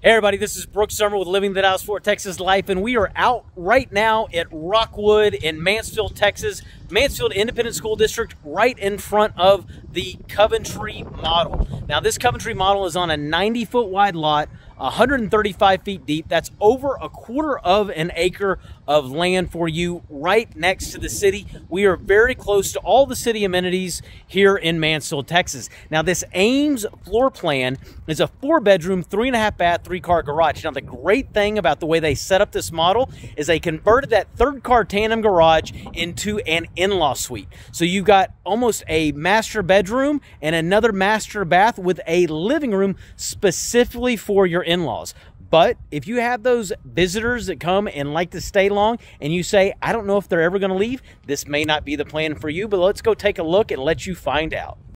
Hey everybody, this is Brooks Summer with Living the Dallas Fort Texas Life, and we are out right now at Rockwood in Mansfield, Texas. Mansfield Independent School District, right in front of the Coventry model. Now, this Coventry model is on a 90 foot wide lot, 135 feet deep. That's over a quarter of an acre of land for you right next to the city. We are very close to all the city amenities here in Mansfield, Texas. Now, this Ames floor plan is a four bedroom, three and a half bath, three car garage. Now, the great thing about the way they set up this model is they converted that third car tandem garage into an in-law suite. So you've got almost a master bedroom and another master bath with a living room specifically for your in-laws. But if you have those visitors that come and like to stay long and you say, I don't know if they're ever going to leave, this may not be the plan for you, but let's go take a look and let you find out.